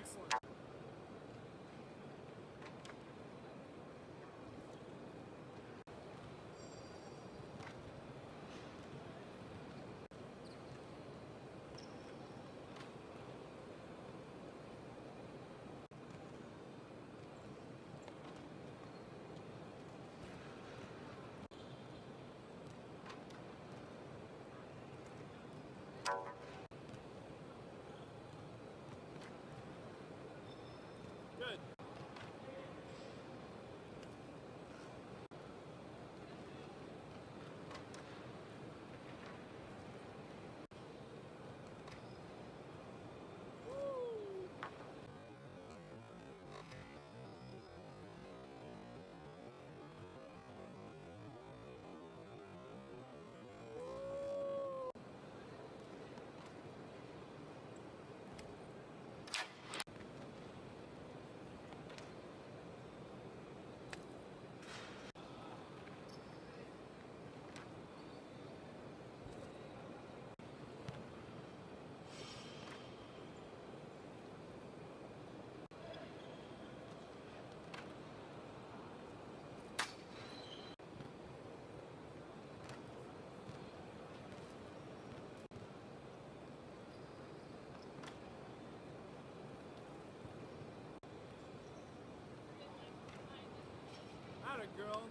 Excellent. Good. Atta girl.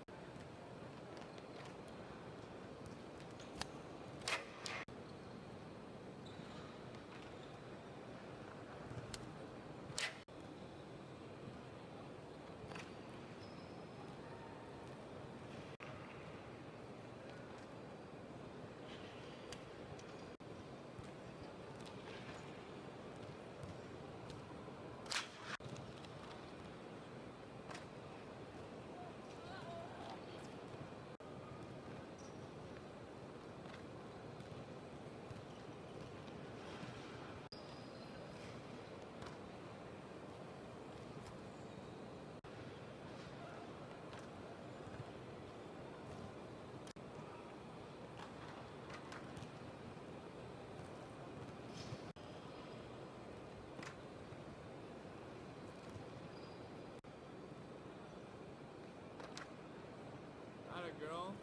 Atta girl.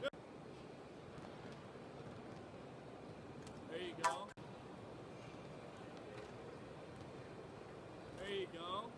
Good. There you go. There you go.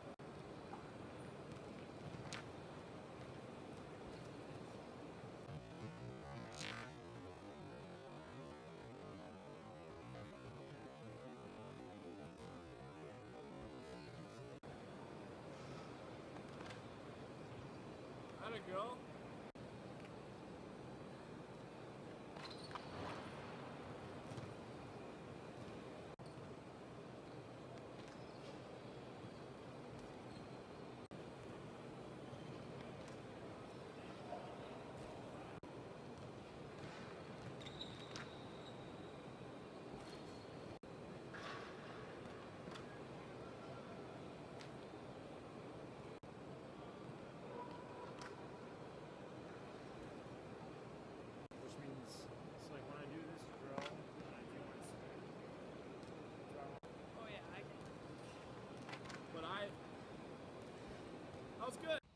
That was good.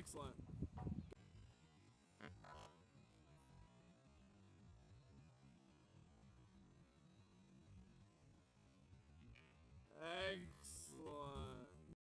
Excellent.